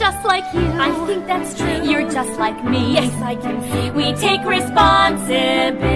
just like you. I think that's true. You're just like me. Yes, I can see. We take responsibility.